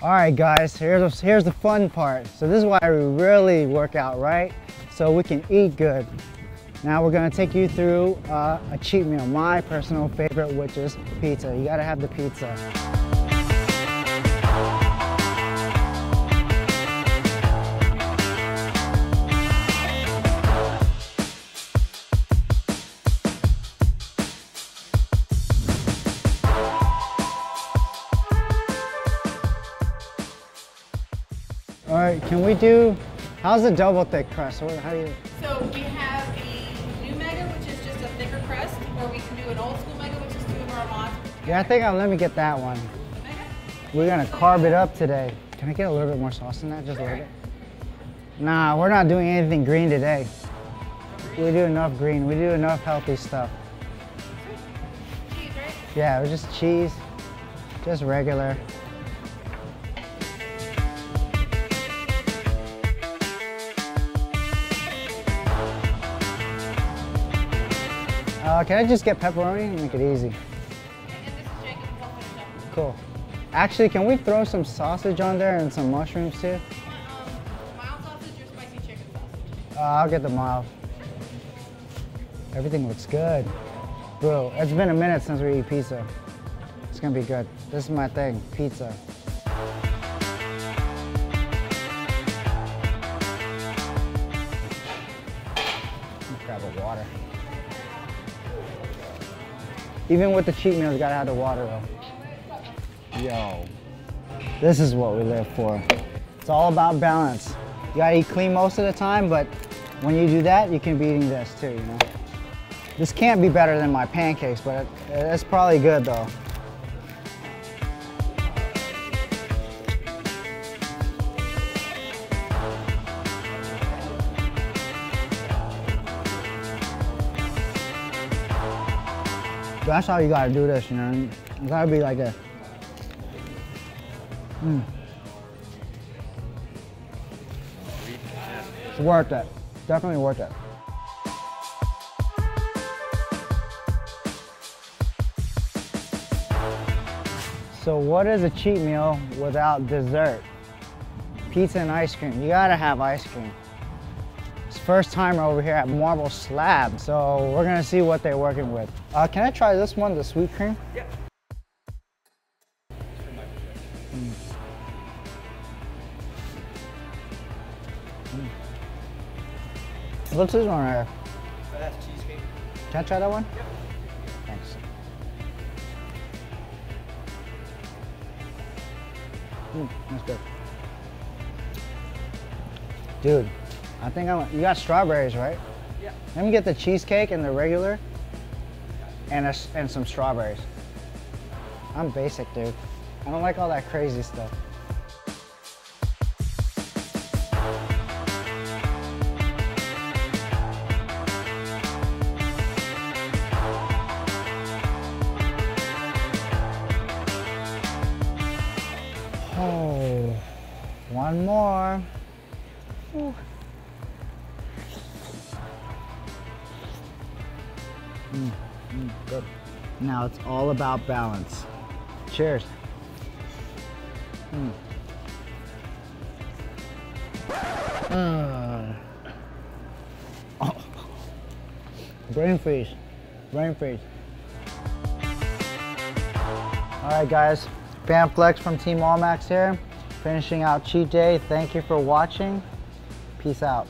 All right, guys, here's, here's the fun part. So this is why we really work out, right? So we can eat good. Now we're gonna take you through uh, a cheat meal, my personal favorite, which is pizza. You gotta have the pizza. Right, can we do, how's the double thick crust? What- How do you, So we have a new mega, which is just a thicker crust, or we can do an old school mega, which is two of our mods. yeah, I think I'll let me get that one. We're gonna carb it up today. Can I get a little bit more sauce than that? Just a little bit? Nah, we're not doing anything green today. We do enough green. We do enough healthy stuff. Cheese, right? Yeah, it was just cheese, just regular. Uh, can I just get pepperoni? Make it easy. And this is Jacob. I'll finish up. Cool. Actually, can we throw some sausage on there and some mushrooms too? Um, mild sausage or spicy chicken sausage? Uh, I'll get the mild. Everything looks good. Bro, it's been a minute since we eat pizza. It's gonna be good. This is my thing, pizza. Even with the cheat meals, gotta have the water though. Yo, this is what we live for. It's all about balance. You gotta eat clean most of the time, but when you do that, you can be eating this too, you know? This can't be better than my pancakes, but it, it's probably good though. That's how you gotta do this, you know? You gotta be like a, hmm. it's worth it. Definitely worth it. So what is a cheat meal without dessert? Pizza and ice cream. You gotta have ice cream. First timer over here at Marble Slab, so we're gonna see what they're working with. Uh, can I try this one, the sweet cream? Yeah. What's this one right here? Uh, that's cheesecake. Can I try that one? Yep. Thanks. Mm, that's good. Dude, I think I'm, you got strawberries, right? Yeah. Let me get the cheesecake and the regular and, a and some strawberries. I'm basic, dude. I don't like all that crazy stuff. Oh, one more. Ooh. Now it's all about balance. Cheers. Mm. Uh. Oh. Brain freeze. Brain freeze. All right, guys. Pham Flexx from Team Allmax here. Finishing out cheat day. Thank you for watching. Peace out.